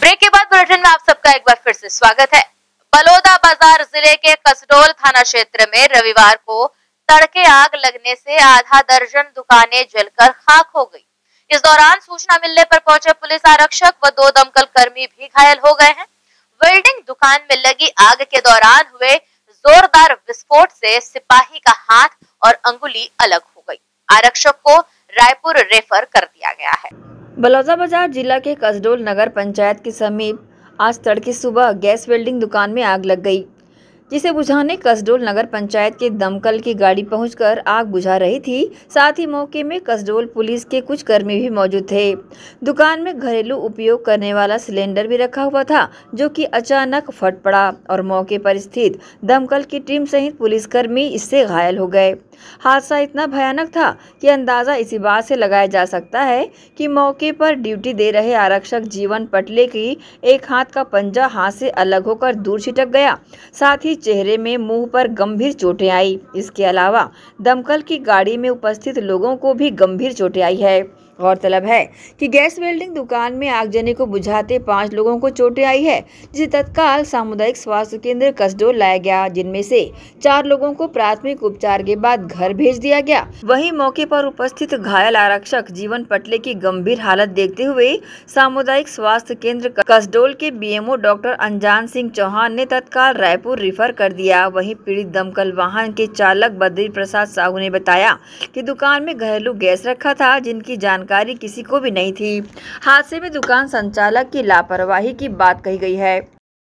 Break के बाद bulletin में आप सबका एक बार फिर से स्वागत है। बलौदा बाज़ार ज़िले के कसडोल थाना क्षेत्र में रविवार को तड़के आग लगने से आधा दर्जन दुकानें जलकर खाक हो गई। इस दौरान सूचना मिलने पर पहुँचे पुलिस आरक्षक व दो दमकल कर्मी भी घायल हो गए हैं। वेल्डिंग दुकान में लगी आग के दौरान हुए जोरदार विस्फोट से सिपाही का हाथ और अंगुली अलग हो गई। आरक्षक को रायपुर रेफर कर दिया गया है। बलौदाबाजार जिला के कसडोल नगर पंचायत के समीप आज तड़के सुबह गैस वेल्डिंग दुकान में आग लग गई, जिसे बुझाने कसडोल नगर पंचायत के दमकल की गाड़ी पहुंचकर आग बुझा रही थी। साथ ही मौके में कसडोल पुलिस के कुछ कर्मी भी मौजूद थे। दुकान में घरेलू उपयोग करने वाला सिलेंडर भी रखा हुआ था, जो कि अचानक फट पड़ा और मौके पर स्थित दमकल की टीम सहित पुलिसकर्मी इससे घायल हो गए। हादसा इतना भयानक था कि अंदाज़ा इसी बात से लगाया जा सकता है कि मौके पर ड्यूटी दे रहे आरक्षक जीवन पटले की एक हाथ का पंजा हाथ से अलग होकर दूर छिटक गया। साथ ही चेहरे में मुँह पर गंभीर चोटें आई। इसके अलावा दमकल की गाड़ी में उपस्थित लोगों को भी गंभीर चोटें आई है। गौरतलब है कि गैस वेल्डिंग दुकान में आगजनी को बुझाते पाँच लोगों को चोटें आई है, जिसे तत्काल सामुदायिक स्वास्थ्य केंद्र कसडोल लाया गया, जिनमें से चार लोगों को प्राथमिक उपचार के बाद घर भेज दिया गया। वहीं मौके पर उपस्थित घायल आरक्षक जीवन पटले की गंभीर हालत देखते हुए सामुदायिक स्वास्थ्य केंद्र कसडोल के बीएमओ डॉक्टर अनजान सिंह चौहान ने तत्काल रायपुर रिफर कर दिया। वहीं पीड़ित दमकल वाहन के चालक बद्री प्रसाद साहू ने बताया कि दुकान में घरेलू गैस रखा था, जिनकी जानकारी जानकारी किसी को भी नहीं थी। हादसे में दुकान संचालक की लापरवाही की बात कही गई है।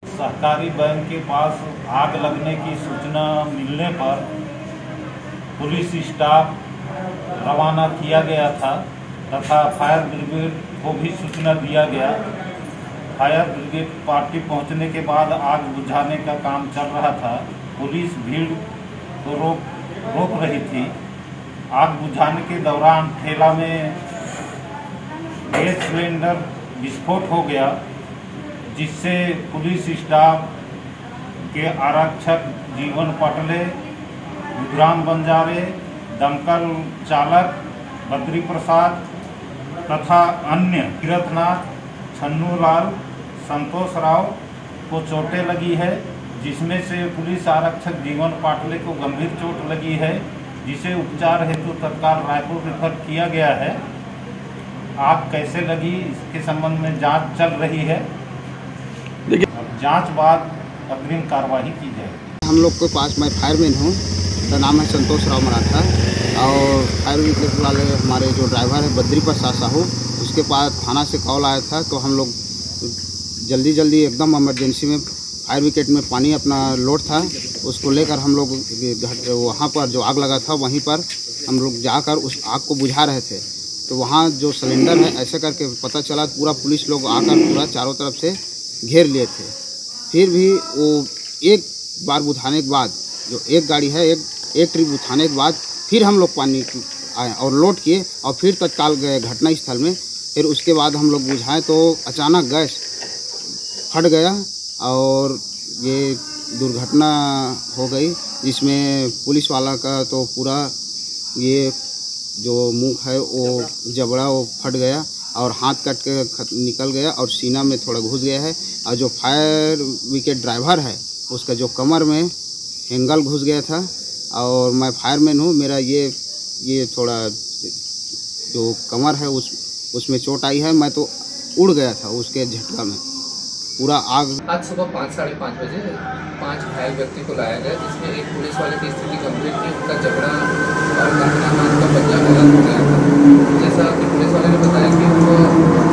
सहकारी बैंक के पास आग लगने की सूचना मिलने पर पुलिस स्टाफ रवाना किया गया था तथा फायर ब्रिगेड को भी सूचना दिया गया। फायर ब्रिगेड पार्टी पहुँचने के बाद आग बुझाने का काम चल रहा था। पुलिस भीड़ को रोक रोक रही थी। आग बुझाने के दौरान ठेला में गैस सिलेंडर विस्फोट हो गया, जिससे पुलिस स्टाफ के आरक्षक जीवन पटले विक्राम बंजारे, दमकल चालक बद्री प्रसाद तथा अन्य तीरथनाथ छन्नू लाल संतोष राव को चोटें लगी है, जिसमें से पुलिस आरक्षक जीवन पाटले को गंभीर चोट लगी है, जिसे उपचार हेतु तत्काल रायपुर रेफर किया गया है। आग कैसे लगी? इसके संबंध में जाँच चल रही है। देखिए। जाँच बाद अग्रिम कार्रवाई की जाएगी। हम लोग के पास मैं फायरमैन हूँ। मेरा नाम है संतोष राव मराठा। और फायर ब्रिगेड वाले हमारे जो ड्राइवर है बद्री प्रसाद साहू उसके पास थाना से कॉल आया था। तो हम लोग जल्दी जल्दी एकदम इमरजेंसी में फायर विकेट में पानी अपना लोड था। उसको लेकर हम लोग वहाँ पर जो आग लगा था वहीं पर हम लोग जाकर उस आग को बुझा रहे थे। तो वहाँ जो सिलेंडर है, ऐसे करके पता चला, पूरा पुलिस लोग आकर पूरा चारों तरफ़ से घेर लिए थे। फिर भी वो एक बार बुझाने के बाद, जो एक गाड़ी है, एक एक ट्रिप उठाने के बाद फिर हम लोग पानी आए और लोड किए और फिर तत्काल गए घटना स्थल में। फिर उसके बाद हम लोग बुझाएँ तो अचानक गैस फट गया और ये दुर्घटना हो गई, जिसमें पुलिस वाला का तो पूरा ये जो मुँह है वो जबड़ा, वो फट गया और हाथ कट के निकल गया और सीना में थोड़ा घुस गया है। और जो फायर विकेट ड्राइवर है, उसका जो कमर में एंगल घुस गया था और मैं फायरमैन हूँ, मेरा ये ये थोड़ा जो कमर है, उस, उसमें चोट आई है, मैं तो उड़ गया था उसके झटका में। पूरा आग आज सुबह पाँच, साढ़े पाँच बजे, पाँच घायल व्यक्ति को लाया गया, जिसमें एक पुलिस वाले की स्थिति गंभीर थी, उनका झगड़ा और दाहिना हाथ का बच्चा गलत हो गया था जैसा वाले ने बताया कि उनको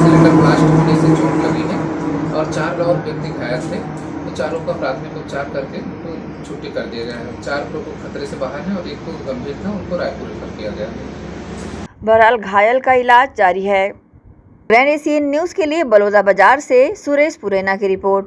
सिलेंडर ब्लास्ट होने से चोट लगी है और चार और व्यक्ति घायल थे। तो चारों का प्राथमिक उपचार करके उनको छुट्टी कर दिया गया है। चार लोग खतरे से बाहर हैं और एक को गंभीर था, उनको रायपुर रेफर किया गया बहरहाल, घायल का इलाज जारी है। ग्रैंड एशियन न्यूज़ के लिए बलौदा बाज़ार से सुरेश पुरेना की रिपोर्ट।